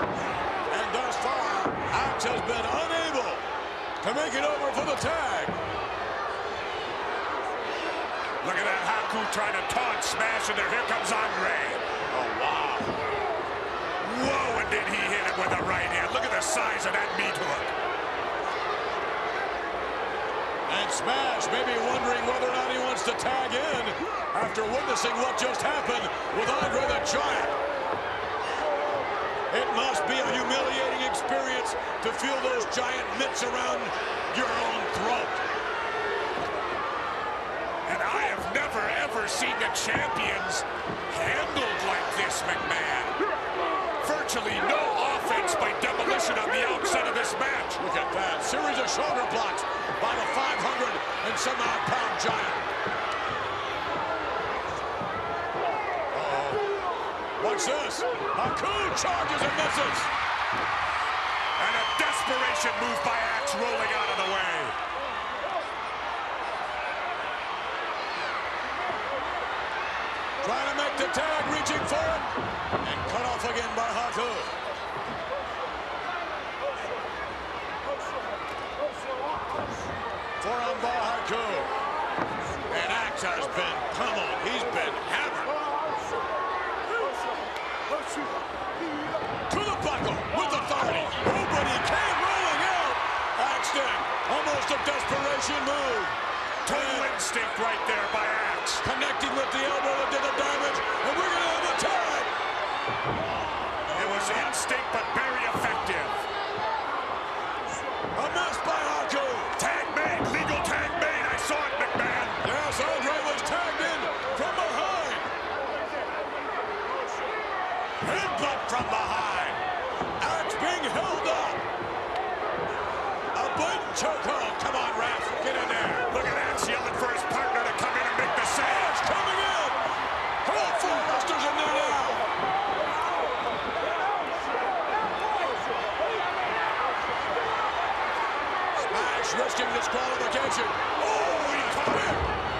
And thus far, Axe has been unable to make it over for the tag. Look at that Haku trying to taunt Smash, and there here comes Andre. Oh, wow. Whoa, and did he hit him with a right hand. Look at the size of that meat hook. And Smash may be wondering whether or not he wants to tag in after witnessing what just happened with Andre the Giant. It must be a humiliating experience to feel those giant mitts around your own throat. And I have never, ever seen the champions handled like this, McMahon. Virtually no offense by demolition on the outside of this match. Look at that. Series of shoulder blocks by the 500 and some odd pound giant. What's this? Haku charges and misses. And a desperation move by Axe rolling out of the way. Trying to make the tag, reaching for it. And cut off again by Haku. Forearm by Haku. And Axe has been pummeled. He's been hammered. To the buckle with authority. Nobody came rolling out. Did. Almost a desperation move. Total instinct right there by Axe. Connecting with the elbow that did Headbutt from behind. Axe being held up. A blatant chokehold. Come on, ref. Get in there. Look at Axe yelling for his partner to come in and make the save. Axe coming in. Come on, four wrestlers in there now. Smash risking disqualification. Oh, he caught him.